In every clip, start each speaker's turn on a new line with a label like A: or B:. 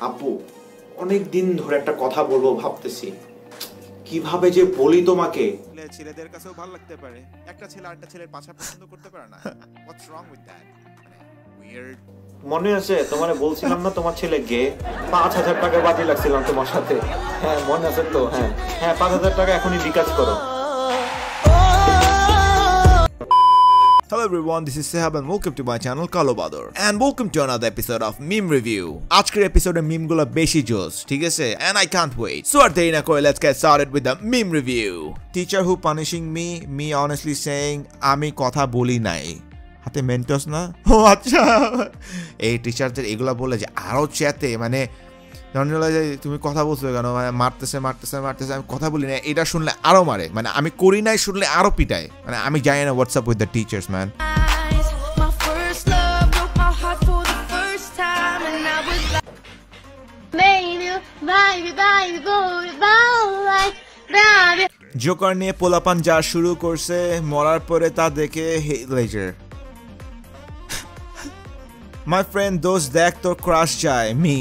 A: আপু অনেক দিন ধরে একটা কথা বলব ভাবতেছি। কীভাবে যে বলি তোমাকে?
B: ছেলেদের কাছেও ভালো লাগতে পারে। একটা ছেলে আরেকটা ছেলের পাশা পছন্দ করতে পারে না। হোয়াটস রং উইথ দ্যাট মানে উইয়ার্ড
A: মনে আছে তোমারে বলছিলাম না তোমার ছেলে গে? পাঁচ হাজার টাকা বাজি লাগছিলাম তোমার সাথে। হ্যাঁ মনে আছে তো হ্যাঁ। হ্যাঁ পাঁচ হাজার টাকা এখনই বিকাশ করো।
B: Hello everyone, this is Sehab and welcome to my channel Kalo Bador. And welcome to another episode of Meme Review. আজকের এপিসোডে মিমগুলো বেশি জোস ঠিক আছে and I can't wait. So let's get started with the meme review. Teacher who punishing me, me honestly saying আমি কথা বলি নাই হাতে মেন্টস না ও আচ্ছা এই টিচারদের এগুলা বলে যে আরও চেতে মানে যখন যে তুমি কথা বলছো কেন? মানে মারতেছে মারতেছে মারতেছে, আমি কথা বলি না। এটা শুনলে আরও মারে। মানে আমি করি নাই, শুনলে আরও পিটায়। মানে আমি জানি না
C: WhatsApp with the teachers man.
B: Joker নিয়ে পোলাপান যা শুরু করছে, মরার পরে তা দেখে লেজার মাই ফ্রেন্ড দোষ দেখ তোর ক্রাশ যায় মি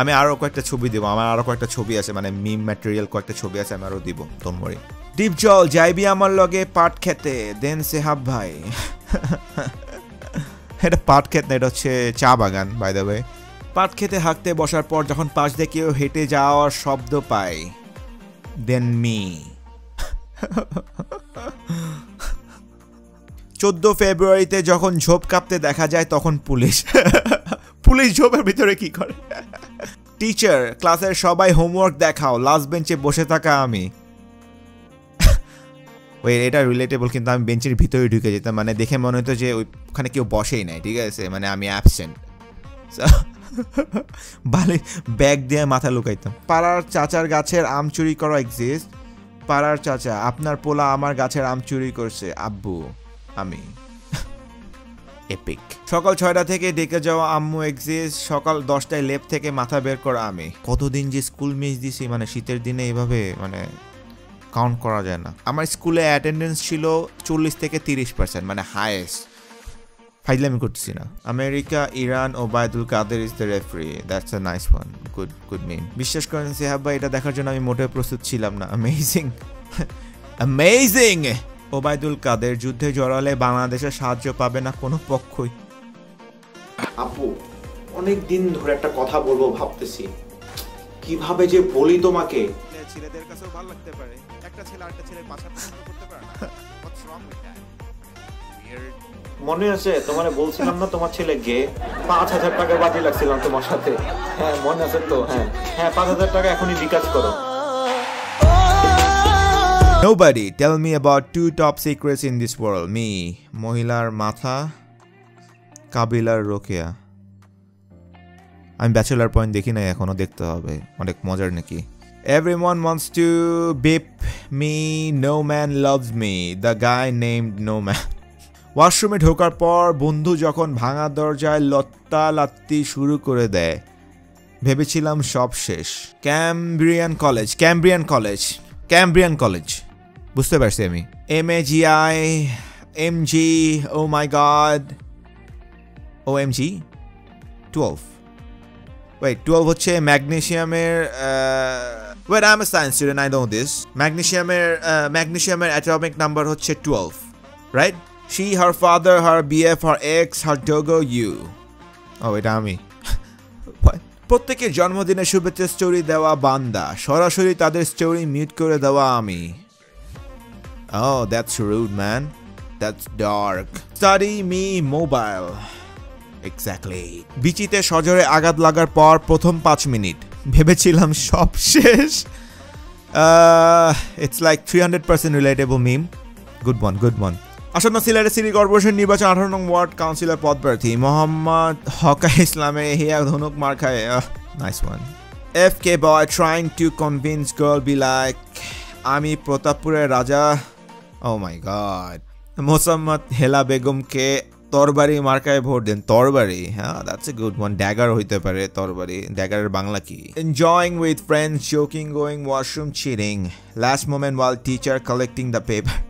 B: আমি আরও কয়েকটা ছবি দিব। আমার আরও কয়েকটা ছবি আছে মানে মিম ম্যাটেরিয়াল কয়েকটা ছবি আছে, আমি আরও দিব। তোমরি ডিপ জল যাইবি আমার লগে পাট খেতে দেন সেহাব ভাই। এটা পাট ক্ষেত না, এটা হচ্ছে চা বাগান বাই দ্য ওয়ে পাট খেতে হাঁকতে বসার পর যখন পাশ দিয়ে কেউ হেঁটে যাওয়ার শব্দ পাই দেন মি চোদ্দ ফেব্রুয়ারিতে যখন ঝোপ কাঁপতে দেখা যায়, তখন পুলিশ। পুলিশ ঝোপের ভিতরে কি করে? টিচার ক্লাসের সবাই হোমওয়ার্ক দেখাও লাস্ট বেঞ্চে বসে থাকা আমি। ওই এটা রিলেটেবল কিন্তু আমি বেঞ্চের ভিতরে ঢুকে যেতাম মানে দেখে মনে হতো যে ওইখানে কেউ বসেই নাই, ঠিক আছে? মানে আমি অ্যাবসেন্ট বালি ব্যাগ দিয়ে মাথা লুকাইতাম। পাড়ার চাচার গাছের আম চুরি করা এক্সিস্ট পাড়ার চাচা, আপনার পোলা আমার গাছের আম চুরি করছে, আব্বু। আমি। এপিক সকাল ছয়টা থেকে ডেকে যাওয়া আম্মু এক্সিস্ট সকাল দশটায় লেপ থেকে মাথা বের করা আমি। কতদিন যে স্কুল মিস দিছি মানে শীতের দিনে এভাবে মানে কাউন্ট করা যায় না। আমার স্কুলে অ্যাটেন্ডেন্স ছিল চল্লিশ থেকে তিরিশ পার্সেন্ট মানে হায়েস্ট ফাইজলামি করতেছি না। America Iran O Obaidul Quader is the referee that's a nice one good good mean বিশ্বাস করেন সেহাব ভাই এটা দেখার জন্য আমি মোটেও প্রস্তুত ছিলাম না। অ্যামেজিং অ্যামেজিং ওবায়দুল কাদের যুদ্ধে জড়ালে বাংলাদেশের সাহায্য পাবে না কোনো পক্ষই।
A: আপু অনেক দিন ধরে একটা কথা বলব ভাবতেছি। কীভাবে যে বলি তোমাকে?
B: ছেলেদের কাছেও ভালো লাগতে পারে। একটা ছেলে আরেকটা ছেলের পাশা করতে পারে না। হোয়াটস রং উইথ দ্যাট
A: মনে আছে তোমারে বলছিলাম না তোমার ছেলে গে পাঁচ হাজার টাকা বাজি লাগছিলাম তোমার সাথে। হ্যাঁ মনে আছে তো হ্যাঁ। হ্যাঁ পাঁচ হাজার টাকা এখনই বিকাশ করো।
B: Nobody tell me about two top secrets in this world. Me, মহিলার মাথা কাবিলার রোকেয়া। আমি ব্যাচেলার পয়েন্ট দেখি নাই এখনও দেখতে হবে। অনেক মজার নাকি। Everyone wants to beep me, no man loves me, the guy named no man. ওয়াশরুমে ঢোকার পর বন্ধু যখন ভাঙা দরজায় লত্তা লাত্তি শুরু করে দেয় ভেবেছিলাম সব শেষ। Cambrian college Cambrian college Cambrian college বুঝতে পারছি আমি। M A G I M G oh my God O M G twelve weight twelve হচ্ছে ম্যাগনেশিয়ামের weight I am a science student I know this ম্যাগনেশিয়ামের ম্যাগনেশিয়ামের অ্যাটমিক নাম্বার হচ্ছে twelve right she her father her BF her ex her ডোগো you ও এটা আমি। প্রত্যেকের জন্মদিনের শুভেচ্ছা story দেওয়া বান্দা। সরাসরি তাদের স্টোরি মিউট করে দেওয়া আমি। ও that's rude man that's dark study me mobile exactly বিচিতে সজরে আঘাত লাগার পর প্রথম পাঁচ মিনিট। ভেবেছিলাম সব শেষ। It's like three hundred percent relatable meme good one good one আসন্ন সিলেটের সিটি কর্পোরেশন নির্বাচন আঠারো নং ওয়ার্ড কাউন্সিলর পদপ্রার্থী মোহাম্মদ হকা ইসলামের হিয়া ধনুক মার্খায় nice one F K boy trying to convince girl be like আমি প্রতাপপুরের রাজা। ও মাই গড মোসাম্মদ হেলা বেগমকে তরবারি মার্কায় ভোট দেন তরবারি হ্যাঁ that's a good one dagger হইতে পারে তরবারি ড্যাগারের বাংলা কি enjoying with friends joking going washroom cheating last moment while teacher collecting the paper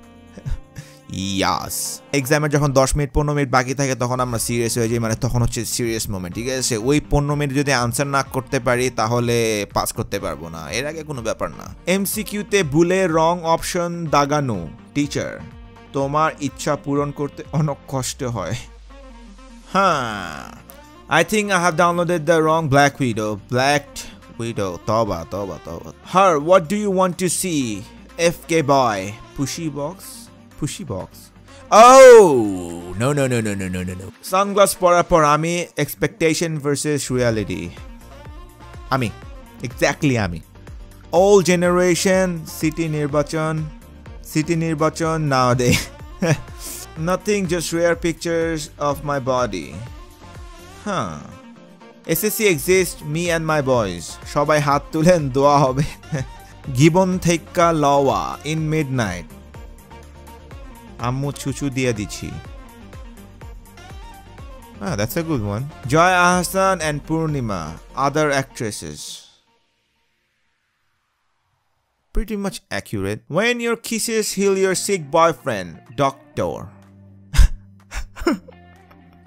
B: yes এক্সামের যখন দশ মিনিট পনেরো মিনিট বাকি থাকে তখন আমরা সিরিয়াস হয়ে যাই মানে তখন হচ্ছে সিরিয়াস মোমেন্ট ঠিক আছে ওই পনেরো মিনিট যদি আনসার না করতে পারি তাহলে পাস করতে পারব না এর আগে কোনো ব্যাপার না এমসিকিউতে ভুলে রং অপশন দাগানো টিচার তোমার ইচ্ছা পূরণ করতে অনেক কষ্ট হয় হ্যাঁ I think I have downloaded the wrong Black Widow. Black Widow. Toba, তবা toba. Her, do you want to see F K boy pushy box? Pushy box. Oh! No, no, no, no, no, no, no, no. Sunglass পরার পর আমি expectation versus reality. আমি. Exactly আমি. All generation, city নির্বাচন, city নির্বাচন nowadays. Nothing, just rare pictures of my body. হ্যাঁ SSC exist me and my boys সবাই হাত তুলেন দোয়া হবে গিবন থেক্কা লওয়া ইন মিড নাইট আম্মু ছুচু দিয়ে দিচ্ছি। হ্যাঁ that's a good one Joy Ahsan and Purnima other actresses pretty much accurate when your kisses heal your sick boyfriend doctor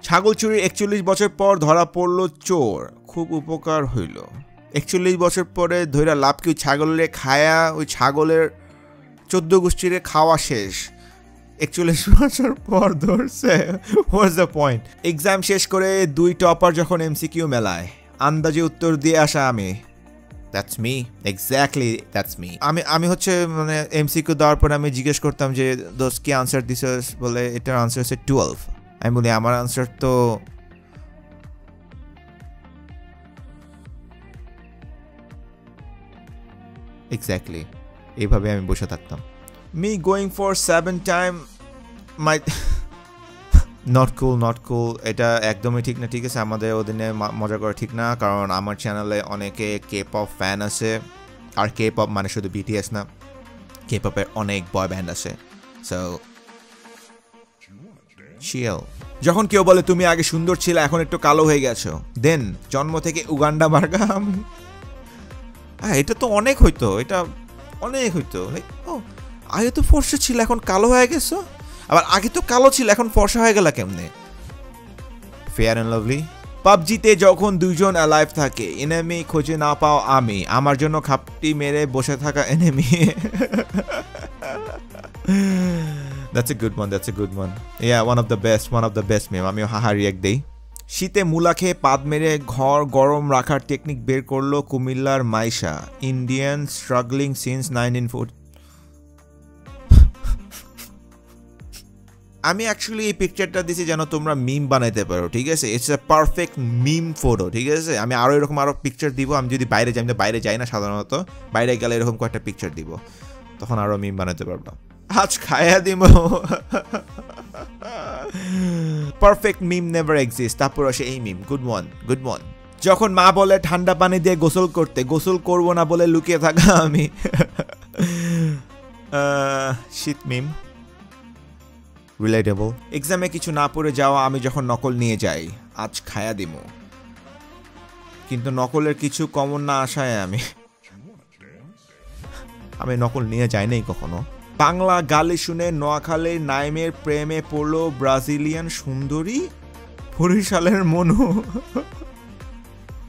B: ছাগল চুরি একচল্লিশ বছর পর ধরা পড়ল চোর। খুব উপকার হইল। একচল্লিশ বছর পরে ধৈরা লাভ কি ছাগলের খায়া, ওই ছাগলের চোদ্দ গোষ্ঠীরে খাওয়া শেষ? একচল্লিশ বছর পর ধরছে। হোয়াটস দ্য পয়েন্ট এক্সাম শেষ করে দুই টপার যখন এমসিকিউ মেলায়, আন্দাজে উত্তর দিয়ে আসা আমি। That's me exactly that's me আমি আমি হচ্ছে মানে এমসিকিউ দেওয়ার পর আমি জিজ্ঞেস করতাম যে দোষ কি আনসার দিছিস? বলে, এটার আনসার হচ্ছে টুয়েলভ আমি বলি, আমার আনসার তো এক্স্যাক্টলি এইভাবে আমি বসে থাকতাম। Me going for seven time my not cool not cool এটা একদমই ঠিক না, ঠিক আছে। আমাদের ওদিনে মজা করা ঠিক না, কারণ আমার চ্যানেলে অনেকে কে পপ ফ্যান আছে। আর কে পপ মানে শুধু বিটিএস না কে পপের অনেক বয় ব্যান্ড আছে। সো যখন কেউ বলে, তুমি আগে সুন্দর ছিল, এখন একটু কালো হয়ে গেছো। দেন জন্ম থেকে উগান্ডা মার্গাম। হ্যাঁ এটা তো অনেক হইতো, এটা অনেক হইতো। লাইক ও আগে তো ফর্সা ছিল এখন কালো হয়ে গেছো আবার আগে তো কালো ছিল এখন ফর্সা হয়ে গেল কেমনে ফেয়ার অ্যান্ড লাভলি পাবজিতে যখন দুইজন অ্যালাইভ থাকে এনেমি খুঁজে না পাও আমি আমার জন্য খাপটি মেরে বসে থাকা enemy that's a good one. That's a good one. Yeah, one of the best. One of the best meme. আমিও হাহা রিয়াক্ট দেই শীতে মুলা খেয়ে পাত মেরে ঘর গরম রাখার টেকনিক বের করল কুমিল্লার Maisha Indian struggling since nineteen আমি অ্যাকচুয়ালি এই পিকচারটা দিছি যেন তোমরা মিম বানাইতে পারো, ঠিক আছে? It's a perfect meme photo ঠিক আছে? আমি আরও এরকম আরও পিকচার দিব, আমি যদি বাইরে যাই, আমি বাইরে যাই না সাধারণত, বাইরে গেলে এরকম কয়েকটা পিকচার দিব, তখন আরও মিম বানাতে পারব আজ খায়া দিব পারফেক্ট মিম নেভার এক্সিস্ট তারপর আসে এই meme good one good one যখন মা বলে ঠান্ডা পানি দিয়ে গোসল করতে, গোসল করব না বলে লুকিয়ে থাকা আমি। শীত মিম রিলেটেবল এক্সামে কিছু না পড়ে যাওয়া আমি যখন নকল নিয়ে যাই, আজ খায়া দিমু। কিন্তু নকলের কিছু কমন না আসায় আমি। আমি নকল নিয়ে যাই নাই কখনো। বাংলা গালি শুনে নোয়াখালীর নাইমের প্রেমে পড়ল ব্রাজিলিয়ান সুন্দরী বরিশালের মনু।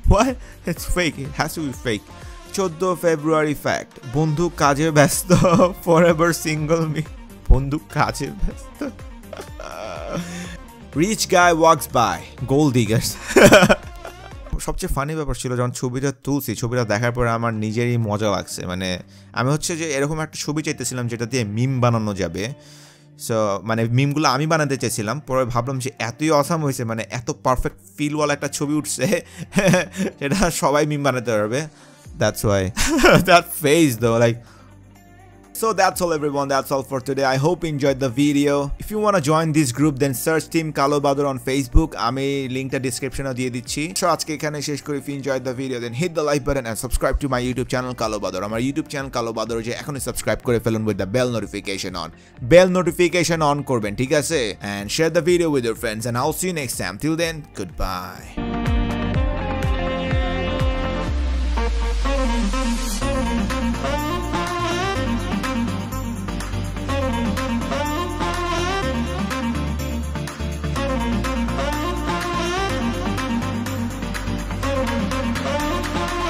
B: Be fake. চোদ্দ ফেব্রুয়ারি ফ্যাক্ট বন্ধু কাজে ব্যস্ত ফর এভার সিঙ্গল মি বন্ধু কাজে ব্যস্ত। রিচ গায় ওয়াক্স বাই গোল দিগার্স সবচেয়ে ফানি ব্যাপার ছিল যখন ছবিটা তুলছি, ছবিটা দেখার পরে আমার নিজেরই মজা লাগছে। মানে আমি হচ্ছে যে এরকম একটা ছবি চাইতেছিলাম যেটা দিয়ে মিম বানানো যাবে। সো মানে মিমগুলো আমি বানাতে চাইছিলাম, পরে ভাবলাম যে এতই অসাম হয়েছে মানে এত পারফেক্ট ফিলওয়ালা একটা ছবি উঠছে, সেটা সবাই মিম বানাতে পারবে। That's why that face though like So that's all everyone, that's all for today. I hope you enjoyed the video. If you want to join this group then search team Kalo Badur on Facebook. আমি লিঙ্কটা ডিসক্রিপশনে দিয়ে দিচ্ছি। So আজকে এখানে শেষ if you enjoyed the video then hit the like button and subscribe to my YouTube channel Kalo Badur. আমার YouTube channel Kalo Badur subscribe করে ফেলুন with the bell notification on. Bell notification on করবেন ঠিক আছে? And share the video with your friends and I'll see you next time. Till then, goodbye.